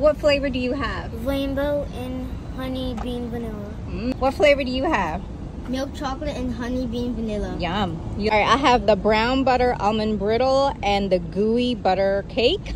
What flavor do you have? Rainbow and honey bean vanilla. Mm. What flavor do you have? Milk chocolate and honey bean vanilla. Yum. All right, I have the brown butter almond brittle and the gooey butter cake.